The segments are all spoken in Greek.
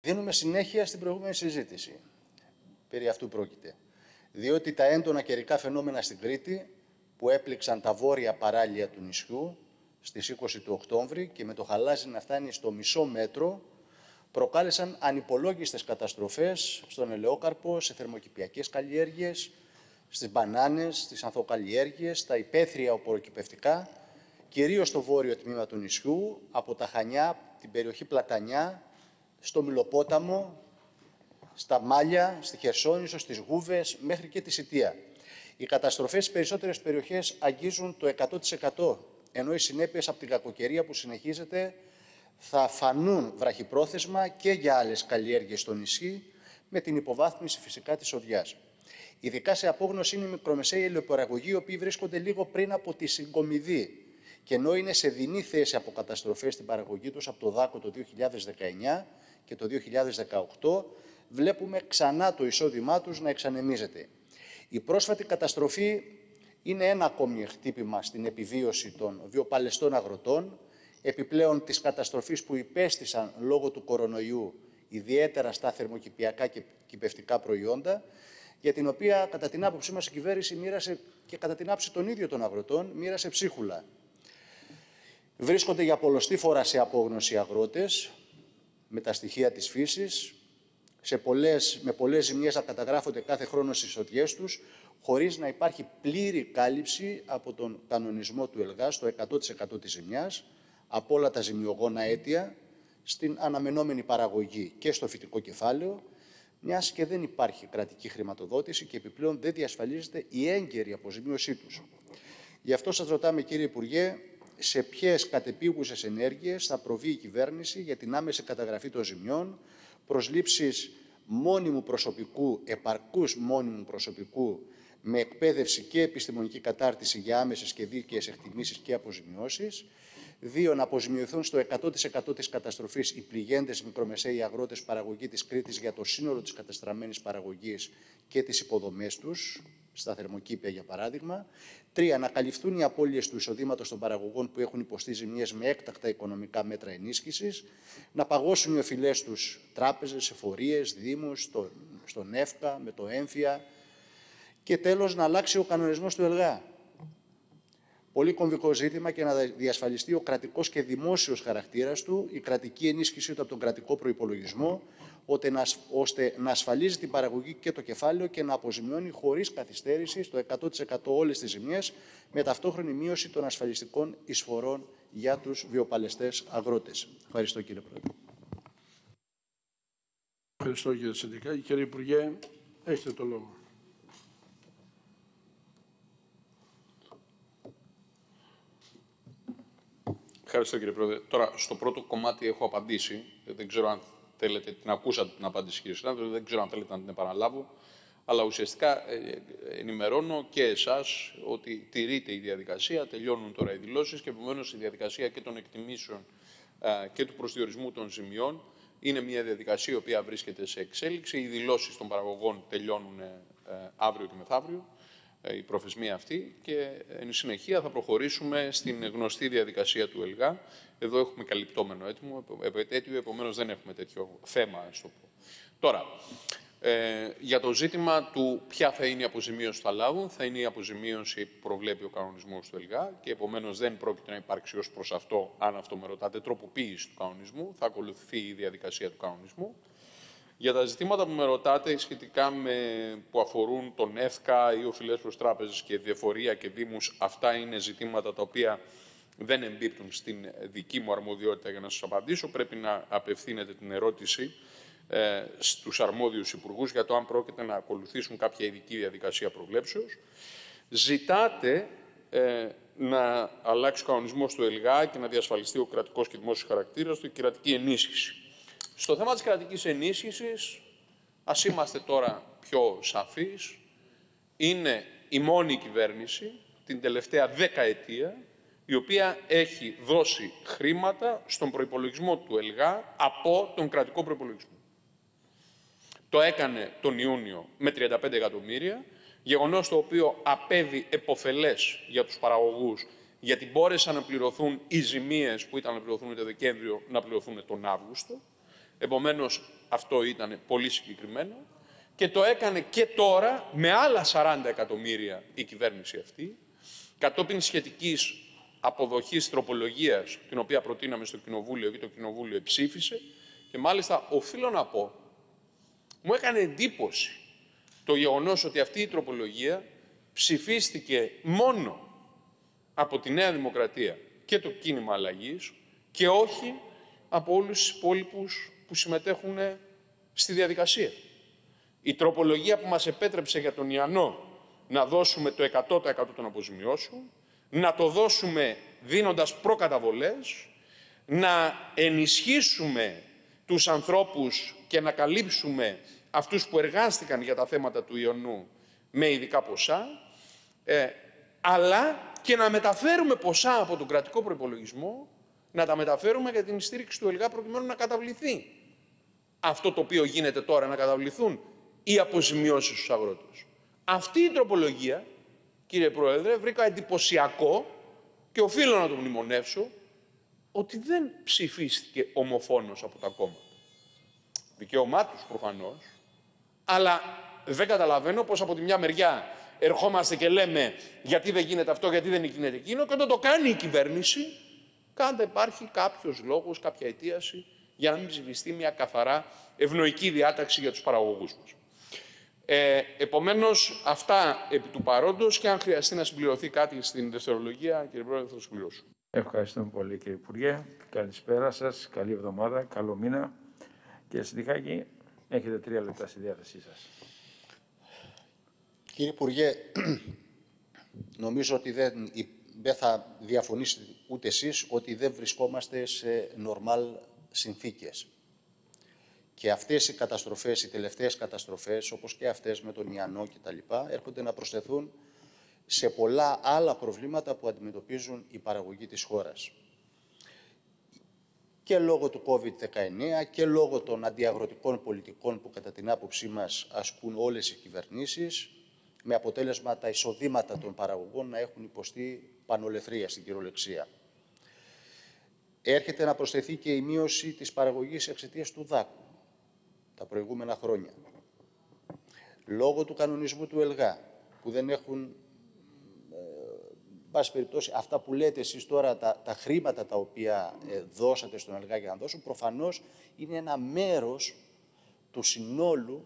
Δίνουμε συνέχεια στην προηγούμενη συζήτηση. Περί αυτού πρόκειται. Διότι τα έντονα καιρικά φαινόμενα στην Κρήτη που έπληξαν τα βόρεια παράλια του νησιού στις 20 του Οκτώβρη και με το χαλάζι να φτάνει στο μισό μέτρο προκάλεσαν ανυπολόγιστες καταστροφές στον ελαιόκαρπο, σε θερμοκηπιακές καλλιέργειες, στις μπανάνες, στις ανθοκαλλιέργειες, στα υπαίθρια οποροκυπευτικά, κυρίως στο βόρειο τμήμα του νησιού, από τα Χανιά, την περιοχή Πλατανιά, στο Μιλοπόταμο, στα Μάλια, στη Χερσόνησο, στις Γούβες, μέχρι και τη Σιτία. Οι καταστροφές στις περισσότερες περιοχές αγγίζουν το 100%, ενώ οι συνέπειες από την κακοκαιρία που συνεχίζεται θα φανούν βραχυπρόθεσμα και για άλλες καλλιέργειες στο νησί, με την υποβάθμιση φυσικά της οδιάς. Ειδικά σε απόγνωση είναι οι μικρομεσαίοι ελαιοπαραγωγοί, οι οποίοι βρίσκονται λίγο πριν από τη συγκομιδή. Και ενώ είναι σε δινή θέση από καταστροφές στην παραγωγή τους από το ΔΑΚΟ το 2019 και το 2018, βλέπουμε ξανά το εισόδημά τους να εξανεμίζεται. Η πρόσφατη καταστροφή είναι ένα ακόμη χτύπημα στην επιβίωση των βιοπαλαιστών αγροτών, επιπλέον της καταστροφής που υπέστησαν λόγω του κορονοϊού, ιδιαίτερα στα θερμοκηπιακά και κυπευτικά προϊόντα, για την οποία κατά την άποψή μας η κυβέρνηση μοίρασε και κατά την άποψη των ίδιων των αγροτών μοίρασε ψίχουλα. Βρίσκονται για πολλωστή φορά σε απόγνωση αγρότες με τα στοιχεία της φύσης, σε πολλές, με πολλές ζημιές να καταγράφονται κάθε χρόνο στις οδειές τους, χωρίς να υπάρχει πλήρη κάλυψη από τον κανονισμό του ΕΛΓΑ στο 100% της ζημιάς, από όλα τα ζημιογόνα αίτια, στην αναμενόμενη παραγωγή και στο φυτικό κεφάλαιο, μιας και δεν υπάρχει κρατική χρηματοδότηση και επιπλέον δεν διασφαλίζεται η έγκαιρη αποζημίωσή τους. Γι' αυτό σας ρωτάμε, κύριε Υπουργέ, σε ποιες κατεπίγουσες ενέργειες θα προβεί η κυβέρνηση για την άμεση καταγραφή των ζημιών, προσλήψεις μόνιμου προσωπικού, επαρκούς μόνιμου προσωπικού με εκπαίδευση και επιστημονική κατάρτιση για άμεσες και δίκαιες εκτιμήσεις και αποζημιώσεις, Δύο, να αποζημιωθούν στο 100% της καταστροφής οι πληγέντες μικρομεσαίοι αγρότες παραγωγή της Κρήτης για το σύνολο της καταστραμμένης παραγωγής και τις υποδομές τους, στα θερμοκήπια για παράδειγμα. Τρία, να καλυφθούν οι απώλειες του εισοδήματος των παραγωγών που έχουν υποστεί ζημιές με έκτακτα οικονομικά μέτρα ενίσχυσης. Να παγώσουν οι οφειλές τους τράπεζες, εφορίες, δήμους, στο, στον ΕΦΚΑ, με το έμφυα. Και τέλος, να αλλάξει ο κανονισμός του ΕΛΓΑ πολύ κομβικό ζήτημα και να διασφαλιστεί ο κρατικός και δημόσιος χαρακτήρας του, η κρατική ενίσχυσή του από τον κρατικό προπολογισμό, ώστε να ασφαλίζει την παραγωγή και το κεφάλαιο και να αποζημιώνει χωρίς καθυστέρηση στο 100% όλες τις ζημιές, με ταυτόχρονη μείωση των ασφαλιστικών εισφορών για τους βιοπαλαιστές αγρότες. Ευχαριστώ κύριε Πρόεδρε. Ευχαριστώ κύριε Σεντικά. Κύριε Υπουργέ, έχετε το λόγο. Ευχαριστώ κύριε Πρόεδρε. Τώρα, στο πρώτο κομμάτι έχω απαντήσει. Δεν ξέρω αν θέλετε, την ακούσατε την απάντηση κύριε συνάδελφε, δεν ξέρω αν θέλετε να την επαναλάβω. Αλλά ουσιαστικά ε, ενημερώνω και εσάς ότι τηρείται η διαδικασία, τελειώνουν τώρα οι δηλώσεις και επομένως η διαδικασία και των εκτιμήσεων και του προσδιορισμού των ζημιών είναι μια διαδικασία η οποία βρίσκεται σε εξέλιξη. Οι δηλώσεις των παραγωγών τελειώνουν ε, αύριο και μεθαύριο. Ε, η προθεσμία αυτή και εν συνεχεία θα προχωρήσουμε στην γνωστή διαδικασία του ΕΛΓΑ. Εδώ έχουμε καλυπτόμενο έτοιμο, έτοιμο επομένως δεν έχουμε τέτοιο θέμα, στο πω. Τώρα, ε, για το ζήτημα του ποια θα είναι η αποζημίωση που θα λάβουν, θα είναι η αποζημίωση που προβλέπει ο κανονισμός του ΕΛΓΑ και επομένως δεν πρόκειται να υπάρξει ως προς αυτό, αν αυτό με ρωτάτε, τροποποίηση του κανονισμού, θα ακολουθεί η διαδικασία του κανονισμού. Για τα ζητήματα που με ρωτάτε σχετικά με, που αφορούν τον ΕΦΚΑ ή οφειλές προς τράπεζες και διαφορία και δήμους, αυτά είναι ζητήματα τα οποία δεν εμπίπτουν στην δική μου αρμοδιότητα για να σας απαντήσω. Πρέπει να απευθύνετε την ερώτηση ε, στους αρμόδιους υπουργούς για το αν πρόκειται να ακολουθήσουν κάποια ειδική διαδικασία προβλέψεως. Ζητάτε ε, να αλλάξει ο κανονισμός του ΕΛΓΑ και να διασφαλιστεί ο κρατικός και δημόσιος χαρακτήρας του και κρατική ενίσχυση. Στο θέμα της κρατικής ενίσχυσης, ας είμαστε τώρα πιο σαφείς, είναι η μόνη κυβέρνηση την τελευταία δεκαετία η οποία έχει δώσει χρήματα στον προϋπολογισμό του ΕΛΓΑ από τον κρατικό προϋπολογισμό. Το έκανε τον Ιούνιο με 35 εκατομμύρια, γεγονός το οποίο απέβη εποφελές για τους παραγωγούς, γιατί μπόρεσαν να πληρωθούν οι ζημίες που ήταν να πληρωθούν το Δεκέμβριο, να πληρωθούν τον Αύγουστο. Επομένως, αυτό ήταν πολύ συγκεκριμένο και το έκανε και τώρα με άλλα 40 εκατομμύρια η κυβέρνηση αυτή, κατόπιν σχετικής αποδοχής τροπολογίας, την οποία προτείναμε στο Κοινοβούλιο και το Κοινοβούλιο ψήφισε, και μάλιστα οφείλω να πω, μου έκανε εντύπωση το γεγονός ότι αυτή η τροπολογία ψηφίστηκε μόνο από τη Νέα Δημοκρατία και το κίνημα αλλαγής και όχι από όλους τους υπόλοιπους που συμμετέχουν στη διαδικασία. Η τροπολογία που μας επέτρεψε για τον Ιαννό να δώσουμε το 100% των αποζημιώσεων, να το δώσουμε δίνοντας προκαταβολές, να ενισχύσουμε τους ανθρώπους και να καλύψουμε αυτούς που εργάστηκαν για τα θέματα του Ιωνού με ειδικά ποσά, ε, αλλά και να μεταφέρουμε ποσά από τον κρατικό προϋπολογισμό, να τα μεταφέρουμε για την στήριξη του ΕΛΓΑ προκειμένου να καταβληθεί αυτό το οποίο γίνεται τώρα, να καταβληθούν οι αποζημιώσεις στους αγρότες. Αυτή η τροπολογία, κύριε Πρόεδρε, βρήκα εντυπωσιακό και οφείλω να το μνημονεύσω, ότι δεν ψηφίστηκε ομοφόνος από τα κόμματα. Δικαίωμά τους προφανώς, αλλά δεν καταλαβαίνω πως από τη μια μεριά ερχόμαστε και λέμε γιατί δεν γίνεται αυτό, γιατί δεν γίνεται εκείνο και όταν το κάνει η κυβέρνηση, κάντε υπάρχει κάποιος λόγος, κάποια αιτίαση για να μην ψηφιστεί μια καθαρά ευνοϊκή διάταξη για τους παραγωγούς μας. Ε, επομένως, αυτά επί του παρόντος και αν χρειαστεί να συμπληρωθεί κάτι στην δευτερολογία, κύριε Πρόεδρε, θα το συμπληρώσω. Ευχαριστούμε πολύ κύριε Υπουργέ. Καλησπέρα σας, καλή εβδομάδα, καλό μήνα. Κύριε Συντιχάκη, έχετε τρία λεπτά στη διάθεσή σας. Κύριε Υπουργέ, νομίζω ότι δεν, δεν θα διαφωνήσετε ούτε εσείς ότι δεν βρισκόμαστε σε νορμάλ συνθήκες. Και αυτές οι καταστροφές, οι τελευταίες καταστροφές, όπως και αυτές με τον Ιαννό και τα λοιπά, έρχονται να προσθεθούν σε πολλά άλλα προβλήματα που αντιμετωπίζουν η παραγωγή της χώρας. Και λόγω του COVID-19 και λόγω των αντιαγροτικών πολιτικών που κατά την άποψή μας ασκούν όλες οι κυβερνήσεις, με αποτέλεσμα τα εισοδήματα των παραγωγών να έχουν υποστεί πανολεθρία στην κυριολεξία. Έρχεται να προσθεθεί και η μείωση της παραγωγής εξαιτίας του δάκου τα προηγούμενα χρόνια. Λόγω του κανονισμού του ΕΛΓΑ, που δεν έχουν, ε, πάση περιπτώσει, αυτά που λέτε εσείς τώρα, τα, τα χρήματα τα οποία ε, δώσατε στον ΕΛΓΑ για να δώσουν, προφανώς είναι ένα μέρος του συνόλου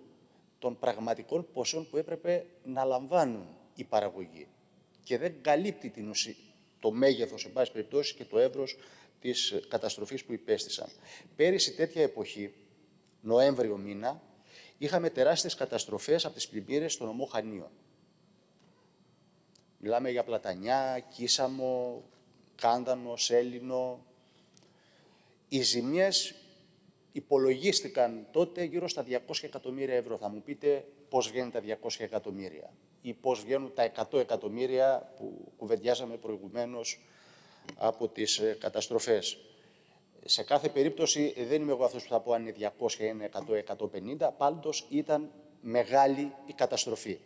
των πραγματικών ποσών που έπρεπε να λαμβάνουν οι παραγωγοί. Και δεν καλύπτει την ουσία, το μέγεθος, εν πάση περιπτώσει, και το εύρος της καταστροφής που υπέστησαν. Πέρυσι τέτοια εποχή, Νοέμβριο μήνα, είχαμε τεράστιες καταστροφές από τις πλημμύρες στον ομό Χανίων. Μιλάμε για Πλατανιά, Κίσαμο, Κάντανο, Σέλινο. Οι ζημιές υπολογίστηκαν τότε γύρω στα 200 εκατομμύρια ευρώ. Θα μου πείτε πώς βγαίνουν τα 200 εκατομμύρια ή πώς βγαίνουν τα 100 εκατομμύρια που κουβεντιάζαμε προηγουμένως από τις ε, καταστροφές. Σε κάθε περίπτωση δεν είμαι εγώ αυτός που θα πω αν είναι 200, είναι 100, 150, πάντως ήταν μεγάλη η καταστροφή.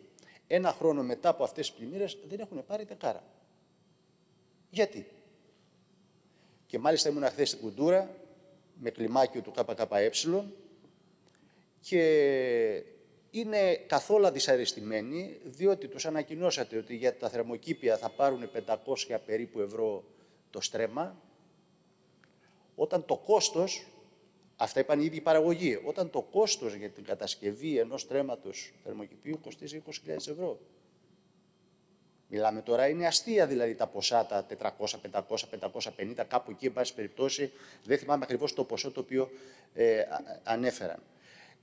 Ένα χρόνο μετά από αυτές τις πλημμύρες δεν έχουν πάρει δεκάρα. Γιατί; Και μάλιστα ήμουν χθες στην Κουντούρα με κλιμάκιο του ΚΚΕ και είναι καθόλου δυσαρεστημένοι διότι τους ανακοινώσατε ότι για τα θερμοκήπια θα πάρουν 500 περίπου ευρώ το στρέμμα όταν το κόστος, αυτά είπαν οι ίδιοι παραγωγοί, όταν το κόστος για την κατασκευή ενός στρέμματος θερμοκηπίου κοστίζει 20.000 ευρώ. Μιλάμε τώρα, είναι αστεία δηλαδή τα ποσά, τα 400, 500, 550, κάπου εκεί, εν πάση περιπτώσει, δεν θυμάμαι ακριβώς το ποσό το οποίο ε, ανέφεραν.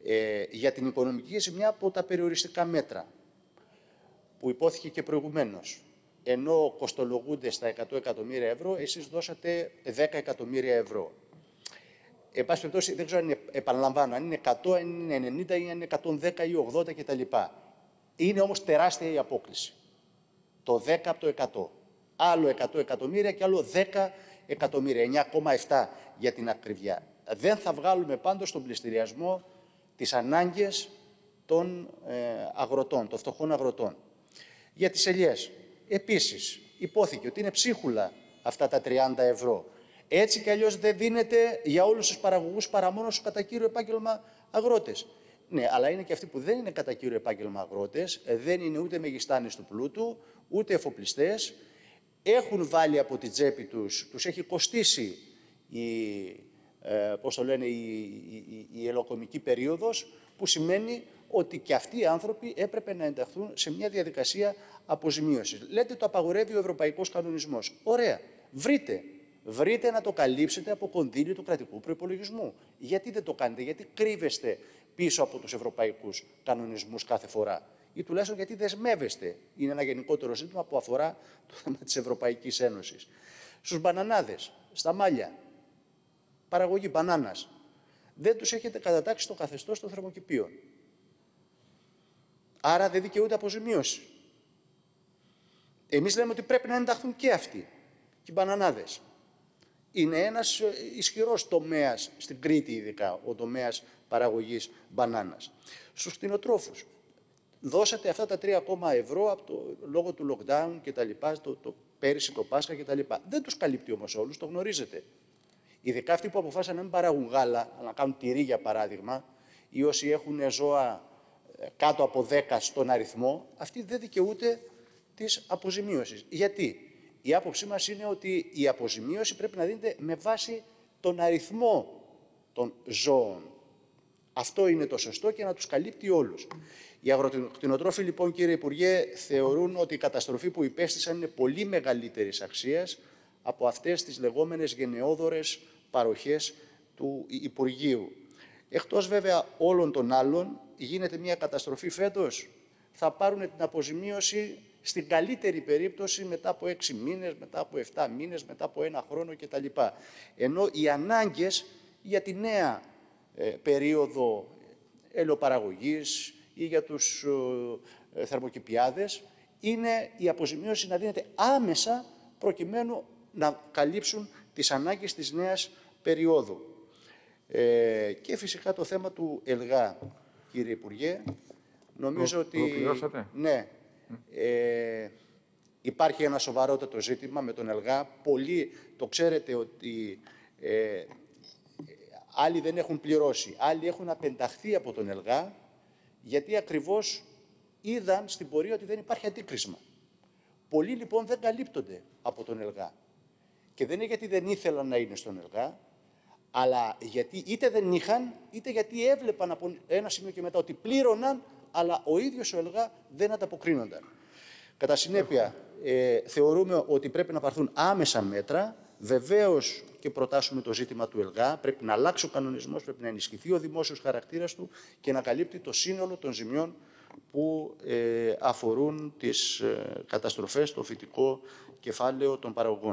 Ε, για την οικονομική ζημιά από τα περιοριστικά μέτρα, που υπόθηκε και προηγουμένως. Ενώ κοστολογούνται στα 100 εκατομμύρια ευρώ, εσείς δώσατε 10 εκατομμύρια ευρώ. Εν πάση περιπτώσει, δεν ξέρω αν είναι, επαναλαμβάνω, αν είναι 100, αν είναι 90 ή αν είναι 110 ή 80 κτλ. Είναι όμως τεράστια η απόκληση το 10 από το 100. Άλλο 100 εκατομμύρια και άλλο 10 εκατομμύρια, 9,7 για την ακριβιά. Δεν θα βγάλουμε πάντως στον πληστηριασμό τις ανάγκες των ε, αγροτών, των φτωχών αγροτών. Για τις ελιές, επίσης, υπόθηκε ότι είναι ψίχουλα αυτά τα 30 ευρώ. Έτσι κι αλλιώς δεν δίνεται για όλους τους παραγωγούς παρά μόνο στο κατά κύριο επάγγελμα αγρότες. Ναι, αλλά είναι και αυτοί που δεν είναι κατά κύριο επάγγελμα αγρότες, ε, δεν είναι ούτε μεγιστάνες του πλούτου, ούτε εφοπλιστές, έχουν βάλει από την τσέπη τους, τους έχει κοστίσει η, ε, πώς το λένε, η, η, η ελοκομική περίοδος, που σημαίνει ότι και αυτοί οι άνθρωποι έπρεπε να ενταχθούν σε μια διαδικασία αποζημίωσης. Λέτε το απαγορεύει ο Ευρωπαϊκός Κανονισμός. Ωραία. Βρείτε. Βρείτε να το καλύψετε από κονδύλιο του κρατικού προπολογισμού. Γιατί δεν το κάνετε, γιατί κρύβεστε πίσω από τους ευρωπαϊκούς κανονισμούς κάθε φορά; Ή τουλάχιστον γιατί δεσμεύεστε. Είναι ένα γενικότερο ζήτημα που αφορά το θέμα της Ευρωπαϊκής Ένωσης. Στους μπανανάδες, στα μάλια, παραγωγή μπανάνας, δεν τους έχετε κατατάξει το καθεστώς των θερμοκηπίων. Άρα δεν δικαιούται αποζημίωση. Εμείς λέμε ότι πρέπει να ενταχθούν και αυτοί, και οι μπανανάδες. Είναι ένας ε, ισχυρός τομέας, στην Κρήτη ειδικά, ο τομέας παραγωγής μπανάνας. Στους κτηνοτρόφους. Δώσατε αυτά τα 3 ευρώ από το, λόγω του lockdown και τα λοιπά, το, το πέρυσι το Πάσχα και τα λοιπά. Δεν τους καλύπτει όμως όλους, το γνωρίζετε. Ειδικά αυτοί που αποφάσισαν να μην παράγουν γάλα, αλλά να κάνουν τυρί για παράδειγμα, ή όσοι έχουν ζώα ε, κάτω από 10 στον αριθμό, αυτοί δεν δικαιούται της αποζημίωσης. Γιατί; Η άποψή μας είναι ότι η αποζημίωση πρέπει να δίνεται με βάση τον αριθμό των ζώων. Αυτό είναι το σωστό και να τους καλύπτει όλους. Οι αγροτινοτρόφοι λοιπόν κύριε Υπουργέ θεωρούν ότι η καταστροφή που υπέστησαν είναι πολύ μεγαλύτερης αξίας από αυτές τις λεγόμενες γενναιόδορες παροχές του Υπουργείου. Εκτός βέβαια όλων των άλλων, γίνεται μια καταστροφή φέτος, θα πάρουν την αποζημίωση στην καλύτερη περίπτωση μετά από έξι μήνες, μετά από 7 μήνες, μετά από ένα χρόνο κτλ. Ενώ οι ανάγκες για τη νέα ε, περίοδο ελαιοπαραγωγής ή για τους ε, θερμοκηπιάδες είναι η αποζημίωση να δίνεται άμεσα προκειμένου να καλύψουν τις ανάγκες της νέας περίοδου. Ε, και φυσικά το θέμα του ΕΛΓΑ, κύριε Υπουργέ, νομίζω ότι... Ναι. Ε, υπάρχει ένα σοβαρότατο ζήτημα με τον ΕΛΓΑ. Πολλοί το ξέρετε ότι ε, άλλοι δεν έχουν πληρώσει, άλλοι έχουν απενταχθεί από τον ΕΛΓΑ, γιατί ακριβώς είδαν στην πορεία ότι δεν υπάρχει αντίκρισμα. Πολλοί λοιπόν δεν καλύπτονται από τον ΕΛΓΑ. Και δεν είναι γιατί δεν ήθελαν να είναι στον ΕΛΓΑ, αλλά γιατί είτε δεν είχαν, είτε γιατί έβλεπαν από ένα σημείο και μετά ότι πλήρωναν, αλλά ο ίδιος ο ΕΛΓΑ δεν ανταποκρίνονταν. Κατά συνέπεια, ε, θεωρούμε ότι πρέπει να πάρθουν άμεσα μέτρα. Βεβαίως και προτάσουμε το ζήτημα του ΕΛΓΑ. Πρέπει να αλλάξει ο κανονισμός, πρέπει να ενισχυθεί ο δημόσιος χαρακτήρας του και να καλύπτει το σύνολο των ζημιών που ε, αφορούν τις ε, καταστροφές στο φυτικό κεφάλαιο των παραγωγών.